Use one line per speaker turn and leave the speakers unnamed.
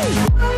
Oh,